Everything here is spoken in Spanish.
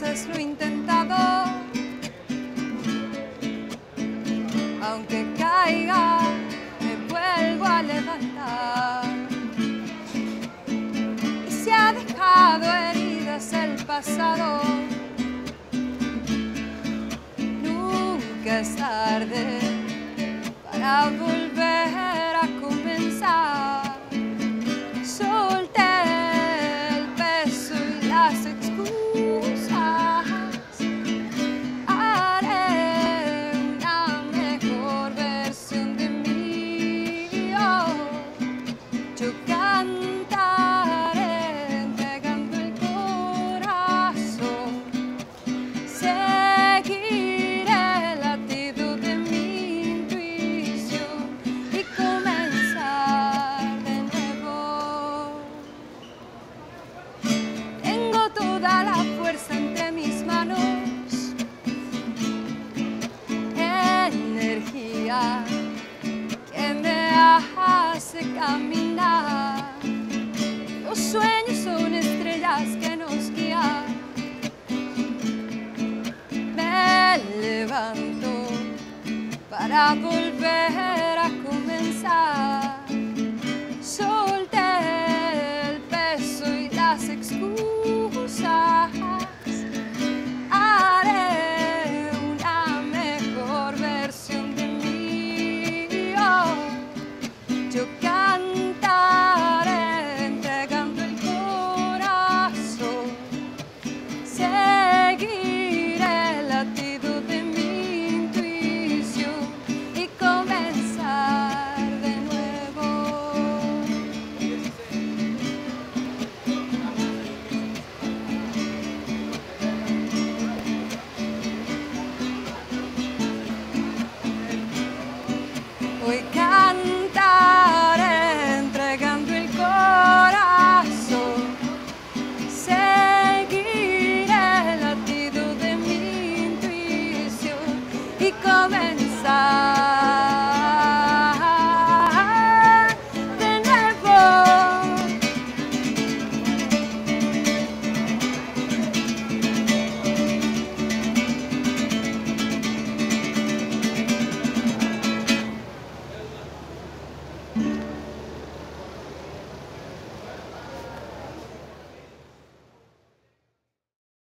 veces lo intentado. Aunque caiga, me vuelvo a levantar. Y se ha dejado heridas el pasado. Nunca es tarde para volver las excusas. toda la fuerza entre mis manos. Energía que me hace caminar. Los sueños son estrellas que nos guían. Me levanto para volver a comenzar. Solté el peso y las excusas. Hoy cantaré entregando el corazón. Seguiré el latido de mi intuición y comenzar.